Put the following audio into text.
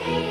Hey.